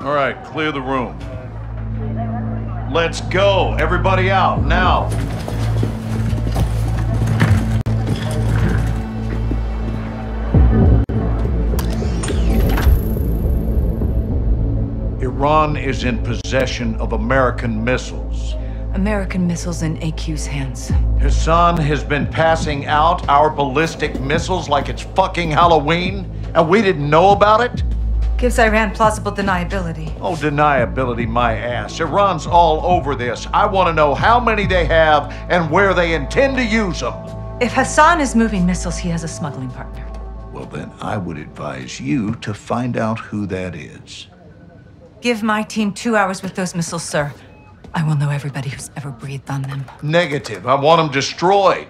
All right, clear the room. Let's go. Everybody out, now. Iran is in possession of American missiles. American missiles in AQ's hands. Hassan has been passing out our ballistic missiles like it's fucking Halloween, and we didn't know about it? Gives Iran plausible deniability. Oh, deniability, my ass. Iran's all over this. I want to know how many they have and where they intend to use them. If Hassan is moving missiles, he has a smuggling partner. Well, then I would advise you to find out who that is. Give my team two hours with those missiles, sir. I will know everybody who's ever breathed on them. Negative. I want them destroyed.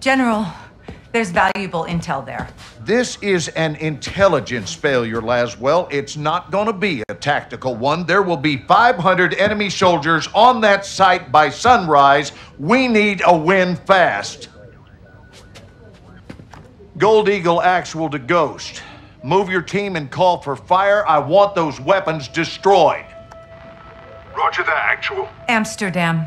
General, there's valuable intel there. This is an intelligence failure, Laswell. It's not going to be a tactical one. There will be 500 enemy soldiers on that site by sunrise. We need a win fast. Gold Eagle Actual to Ghost. Move your team and call for fire. I want those weapons destroyed. Roger that, Actual. Amsterdam.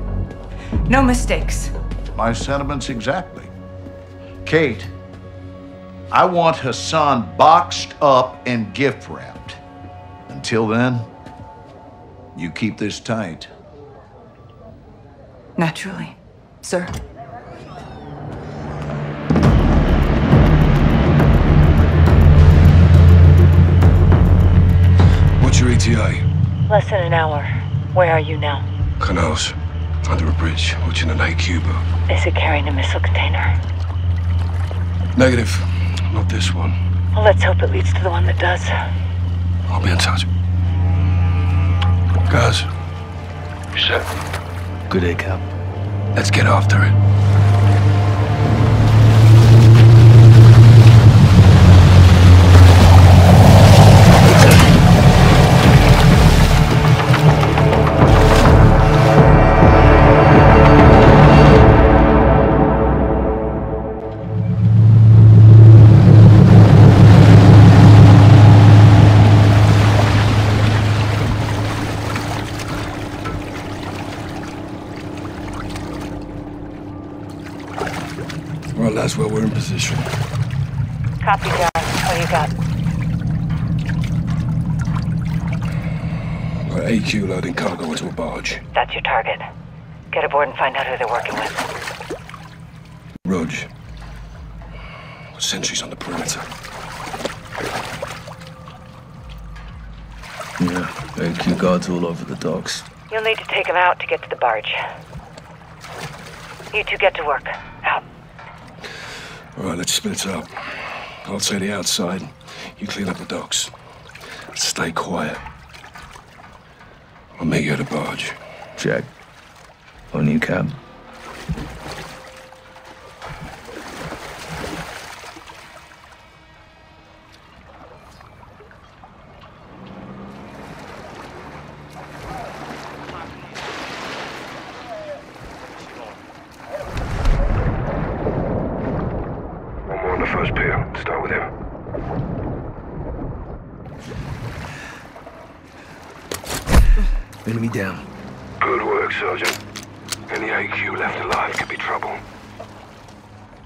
No mistakes. My sentiments exactly. Kate, I want Hassan boxed up and gift wrapped. Until then, you keep this tight. Naturally, sir. What's your ETA? Less than an hour. Where are you now? Canals. Under a bridge, watching an AQ boat. Is it carrying a missile container? Negative. Not this one. Well, let's hope it leads to the one that does. I'll be in touch. Guys. You set? Good day, Cap. Let's get after it. Our AQ loading cargo into a barge. That's your target. Get aboard and find out who they're working with. Rog. Sentries on the perimeter. Yeah, AQ guards all over the docks. You'll need to take them out to get to the barge. You two get to work. Out. All right, let's split up. I'll take the outside. You clean up the docks. Stay quiet. I'll meet you at the barge. Check. On you, Cap. One more on the first pier. Start with him. Enemy down. Good work, Sergeant. Any AQ left alive could be trouble.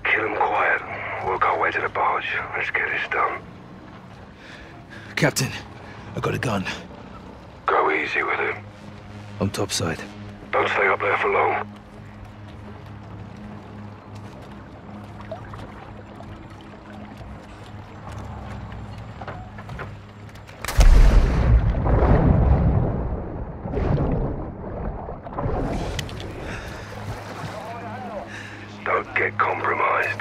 Kill him quiet. Work our way to the barge. Let's get this done. Captain, I got a gun. Go easy with it. I'm topside. Don't stay up there for long. Don't get compromised.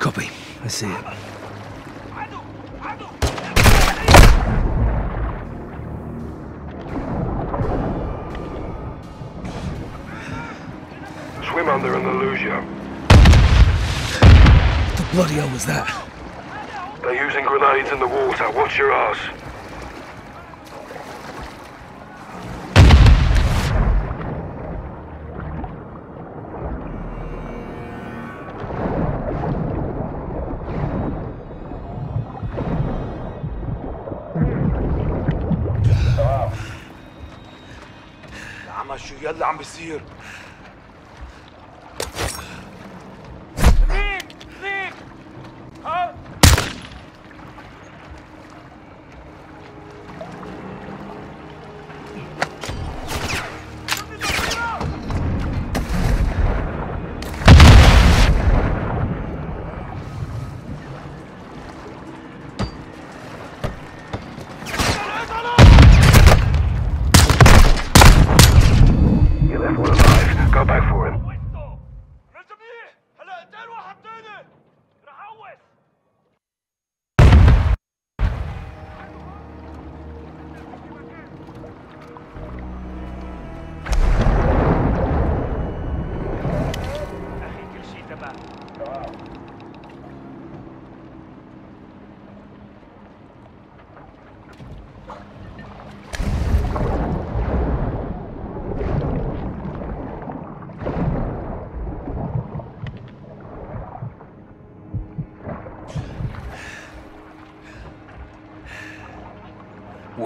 Copy. I see it. Swim under and lose you. What the bloody hell was that? They're using grenades in the water. Watch your ass. عم شو يلا عم بيصير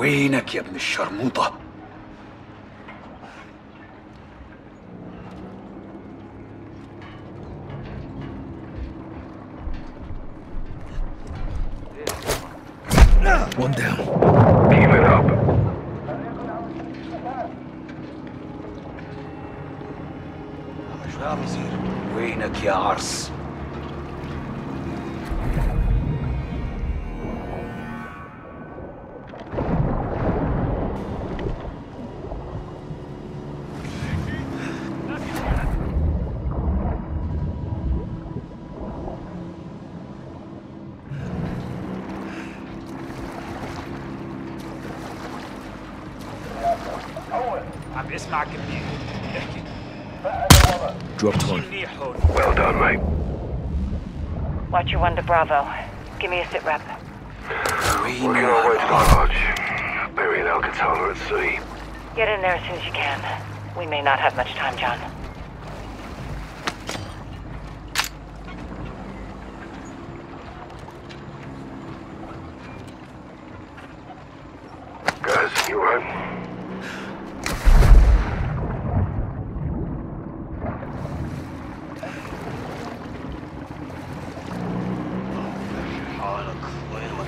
وينك يا ابن الشرموطة؟ One down. Keep it up. وينك يا عرس؟ عم اسمعك منيح احكي Dropped one. منيح هون Well done, mate. Watcher 1 to Bravo. Give me a sit rep. Working our way to the lodge. Burying Alcatala at sea. Get in there as soon as you can. We may not have much time, John.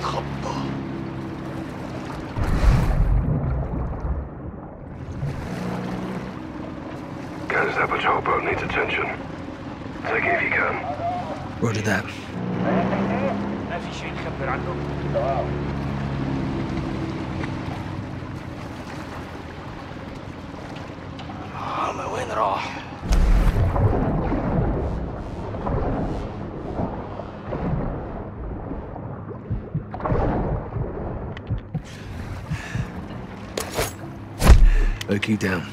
وين متخبى Guys, that patrol boat needs attention. Take it if you can. Roger that. Down.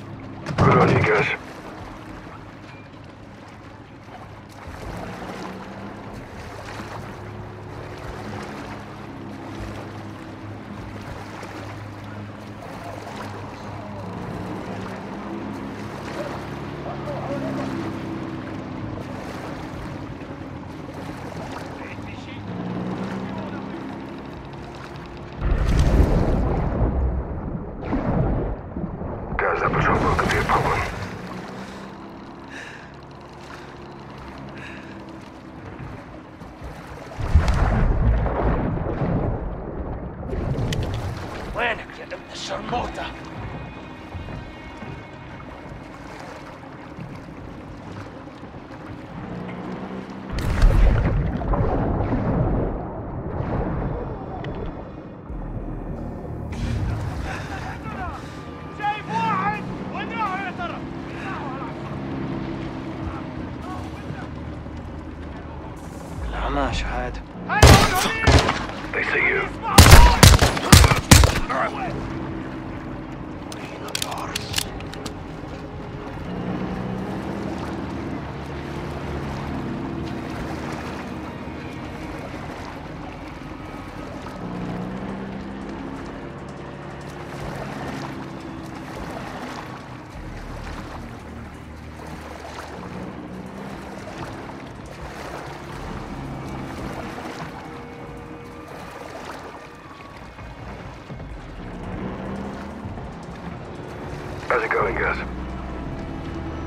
Gaz?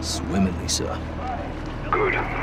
Swimmingly, sir. Good.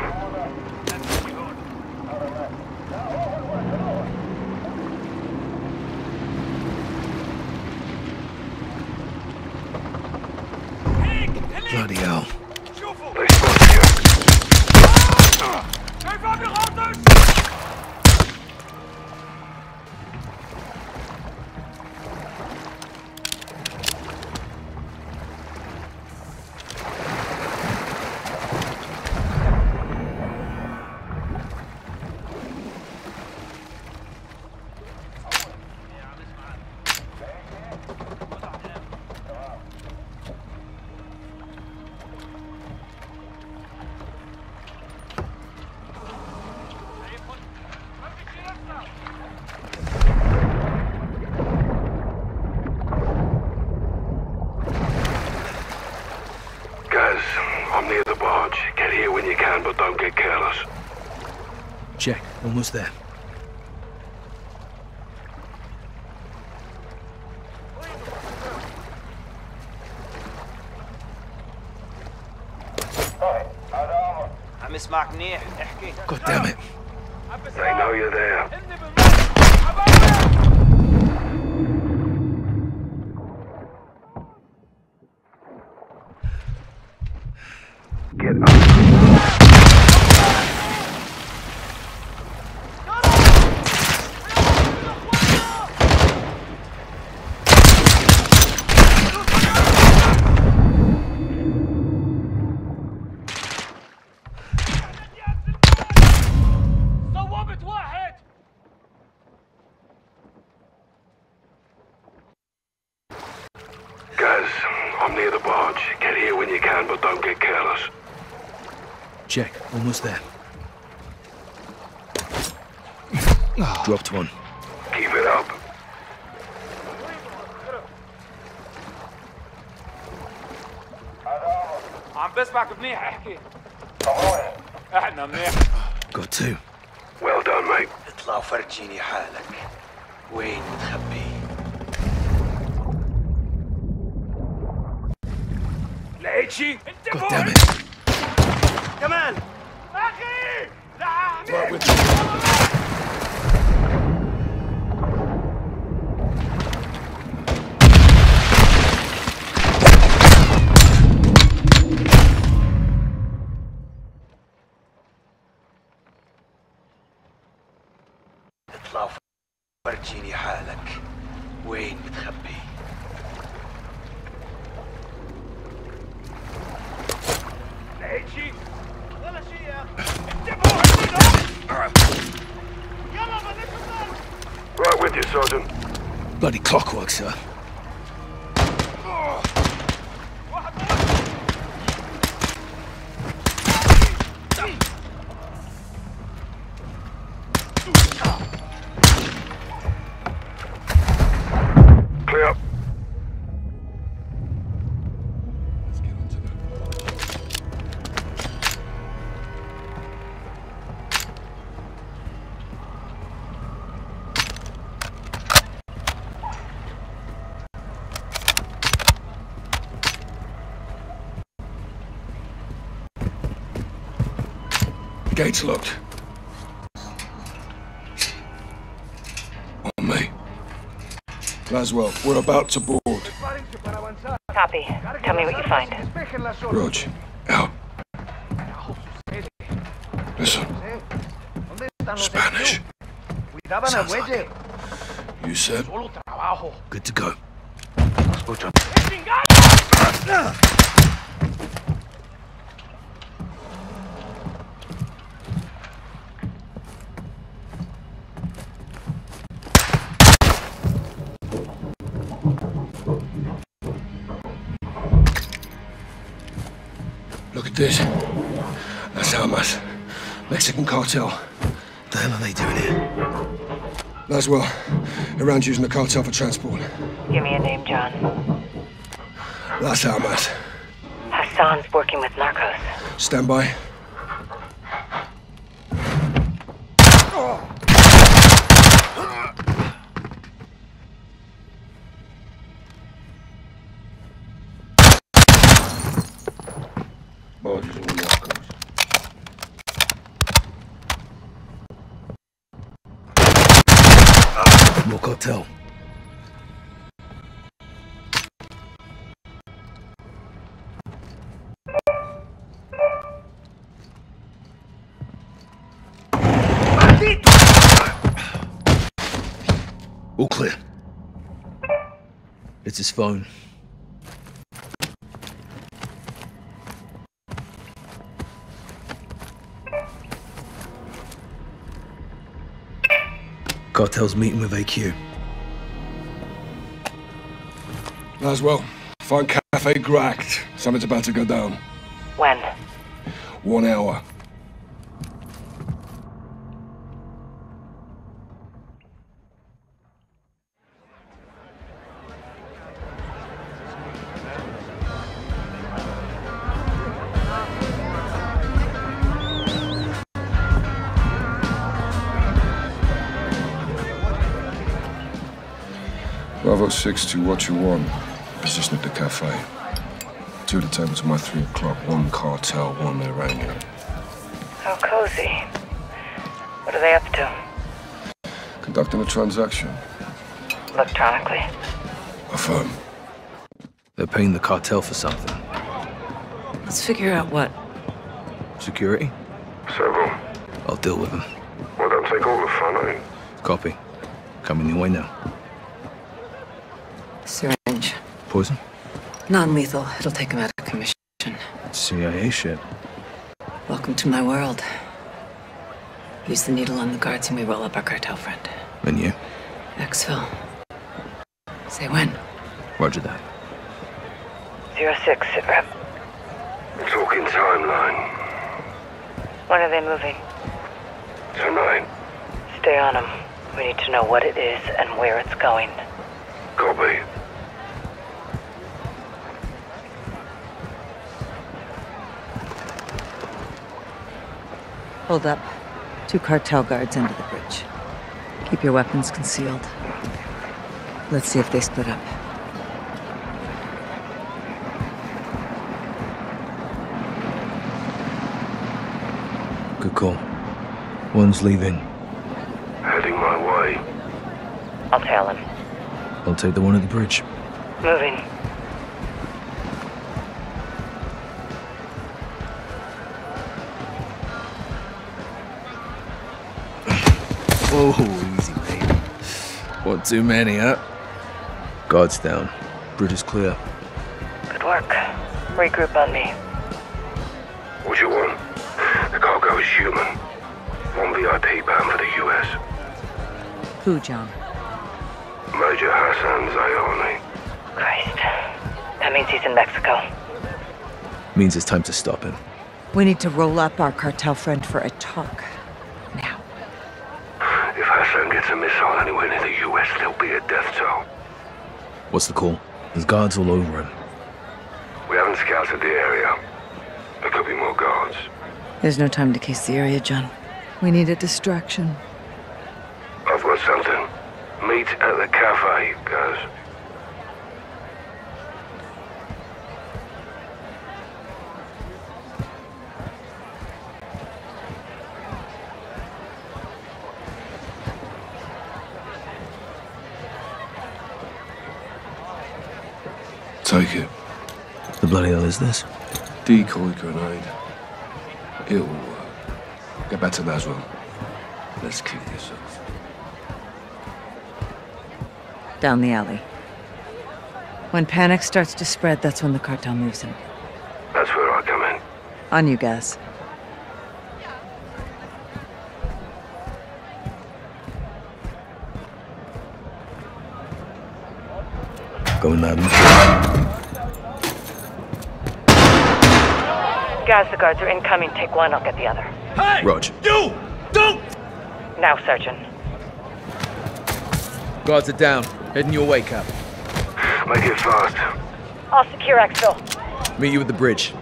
check. Almost there. I miss God damn it. They know you're there. near the barge. Get here when you can, but don't get careless. Check. Almost there. Dropped one. Keep it up. عم بسمعك منيح احكي احنا منيح Got two. Well done, mate. اطلع وفرجيني حالك وين متخبي لقيت شيء؟ انتبهوا كمان أخي! لا اطلع ورجيني حالك. وين بتخبي Bloody clockwork, sir. Gates locked. On me. Laswell, we're about to board. Copy. Tell me what you find. Rog, out. Listen. Spanish. Sounds like it. You said Good to go. Look at this. That's Almas. Mexican cartel. What the hell are they doing here? Laswell, around using the cartel for transport. Give me a name, John. Las Almas. Hassan's working with narcos. Stand by. Barges and narcos. More cartel. All clear. It's his phone. Cartel's meeting with AQ. Laswell, find Cafe Gracht. Something's about to go down. When? One hour. Bravo 6 to what you want. Position at the cafe. Two to table to my three o'clock. One cartel, one Iranian. How cozy. What are they up to? Conducting a transaction. Electronically. Affirm. They're paying the cartel for something. Let's figure out what. Security? Several. I'll deal with them. Well, don't take all the fun, eh? Copy. Coming your way now. Syringe. Poison? Non lethal. It'll take him out of commission. CIA shit. Welcome to my world. Use the needle on the guards and we roll up our cartel friend. And you? Exfil. Say when. Roger that. Zero six, sit rep. Talking timeline. When are they moving? Tonight. Stay on them. We need to know what it is and where it's going. Copy. Hold up. Two cartel guards under the bridge. Keep your weapons concealed. Let's see if they split up. Good call. One's leaving. Heading my way. I'll tail him. I'll take the one at the bridge. Moving. Oh, easy, baby. One too many, huh? Guards down. Bridge is clear. Good work. Regroup on me. What you want? The cargo is human. One VIP bound for the US. Who, John? Major Hassan Zyani. Christ. That means he's in Mexico. Means it's time to stop him. We need to roll up our cartel friend for a talk. Now. If Hassan gets a missile anywhere near the US, be a death toll. What's the call? There's guards all over him. We haven't scouted the area. There could be more guards. There's no time to case the area, John. We need a distraction. I've got something. Meet at the cafe, guys. Take it. The bloody hell is this? Decoy grenade. It'll work. Get back to Laswell. Let's kick this off. Down the alley. When panic starts to spread, that's when the cartel moves in. That's where I come in. On you guys. Going loud and clear. The guards are incoming. Take one, I'll get the other. Hey! Rog. You! Don't! Now, Surgeon. Guards are down. Heading your way, Cap. Make it fast. I'll secure exfil. Meet you at the bridge.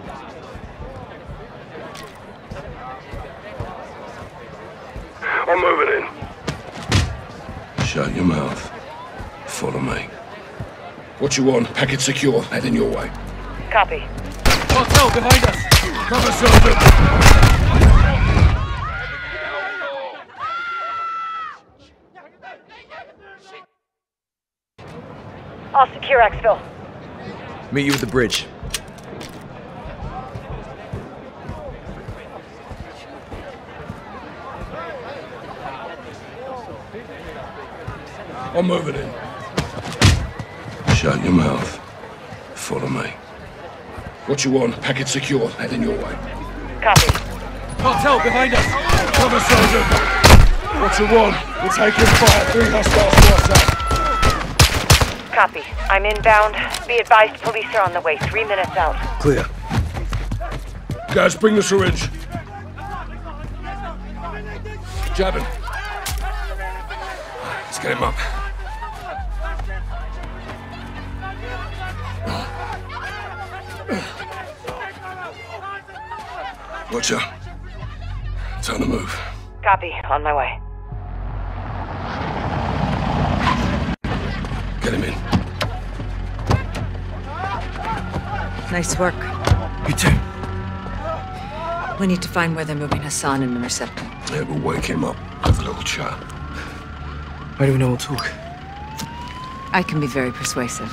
I'm moving in. Shut your mouth. Follow me. What you want? Packet secure. Heading your way. Copy. Cartel behind us! Cover, Sergeant! I'll secure exfil. Meet you at the bridge. I'm moving in. Shut your mouth. Follow me. What you want? Packet secure. Heading your way. Copy. Cartel behind us! Cover, Sergeant! What you want? We're taking fire. Three hostiles to our side. Copy. I'm inbound. Be advised, police are on the way. Three minutes out. Clear. Guys, bring the syringe. Jabbing. Let's get him up. Roger. Time to move. Copy. On my way. Get him in. Nice work. You too. We need to find where they're moving Hassan and intercept them. Yeah, we'll wake him up. Have a little chat. Why do we know we'll talk? I can be very persuasive.